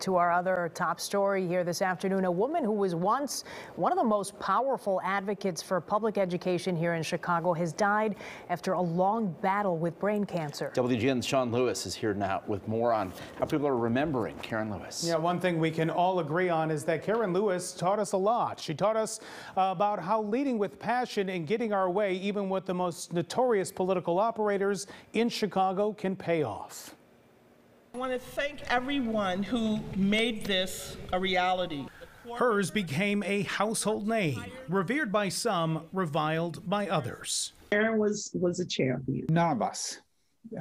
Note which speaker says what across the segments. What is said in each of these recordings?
Speaker 1: To our other top story here this afternoon, a woman who was once one of the most powerful advocates for public education here in Chicago has died after a long battle with brain cancer.
Speaker 2: WGN's Sean Lewis is here now with more on how people are remembering Karen Lewis.
Speaker 3: Yeah, one thing we can all agree on is that Karen Lewis taught us a lot. She taught us uh, about how leading with passion and getting our way, even with the most notorious political operators in Chicago, can pay off.
Speaker 4: I want to thank everyone who made this a reality.
Speaker 3: Hers became a household name, revered by some, reviled by others.
Speaker 5: Karen was was a champion.
Speaker 6: None of us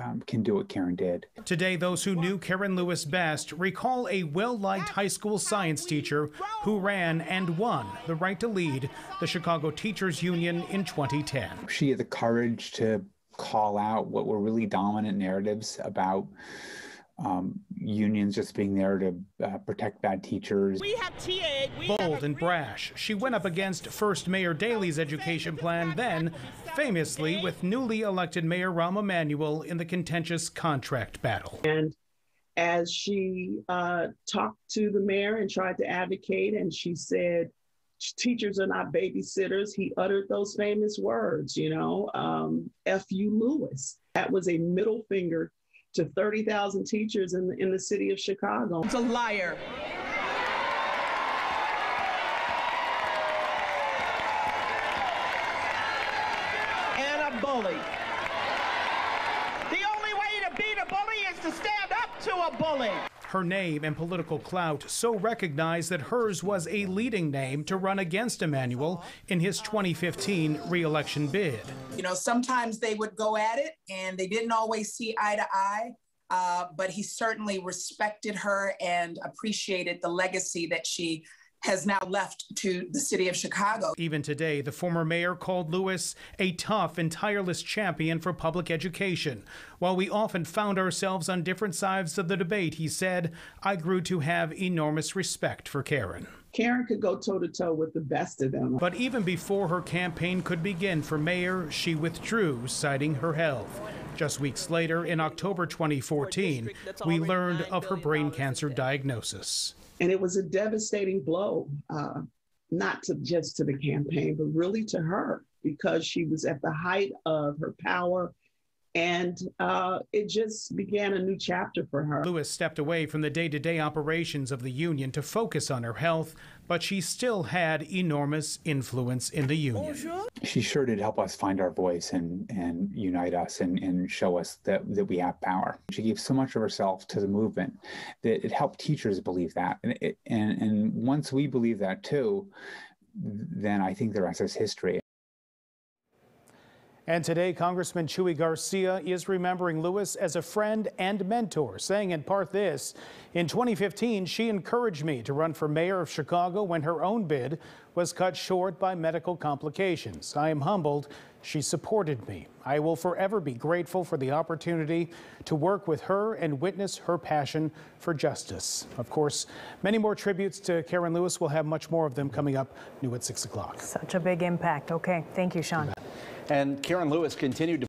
Speaker 6: um, can do what Karen did.
Speaker 3: Today, those who knew Karen Lewis best recall a well liked high school science teacher who ran and won the right to lead the Chicago Teachers Union in 2010.
Speaker 6: She had the courage to call out what were really dominant narratives about um, unions just being there to uh, protect bad teachers.
Speaker 4: We have TA. We
Speaker 3: Bold
Speaker 4: have
Speaker 3: and brash, she went up against first Mayor Daley's education plan, then, famously, with newly elected Mayor Rahm Emanuel in the contentious contract battle.
Speaker 5: And as she uh, talked to the mayor and tried to advocate, and she said, teachers are not babysitters. He uttered those famous words, you know, um, F you, Lewis. That was a middle finger to 30,000 teachers in the, in the city of Chicago.
Speaker 4: It's a liar. And a bully. The only way to beat a bully is to stand up to a bully.
Speaker 3: Her name and political clout so recognized that hers was a leading name to run against Emanuel in his 2015 reelection bid.
Speaker 7: You know, sometimes they would go at it and they didn't always see eye to eye, uh, but he certainly respected her and appreciated the legacy that she has now left to the city of Chicago.
Speaker 3: Even today, the former mayor called Lewis a tough and tireless champion for public education. While we often found ourselves on different sides of the debate, he said, I grew to have enormous respect for Karen.
Speaker 5: Karen could go toe to toe with the best of them.
Speaker 3: But even before her campaign could begin for mayor, she withdrew, citing her health. Just weeks later, in October 2014, we learned of her brain cancer diagnosis.
Speaker 5: And it was a devastating blow, uh, not to just to the campaign, but really to her because she was at the height of her power and uh, it just began a new chapter for her.
Speaker 3: Lewis stepped away from the day to day operations of the union to focus on her health, but she still had enormous influence in the union.
Speaker 6: She sure did help us find our voice and, and unite us and, and show us that, that we have power. She gave so much of herself to the movement that it helped teachers believe that. And, it, and, and once we believe that too, then I think the rest is history.
Speaker 3: And today, Congressman Chuy Garcia is remembering Lewis as a friend and mentor, saying in part this In 2015, she encouraged me to run for mayor of Chicago when her own bid was cut short by medical complications. I am humbled. She supported me. I will forever be grateful for the opportunity to work with her and witness her passion for justice. Of course, many more tributes to Karen Lewis. We'll have much more of them coming up new at 6 o'clock.
Speaker 1: Such a big impact. Okay. Thank you, Sean.
Speaker 2: And Karen Lewis continued to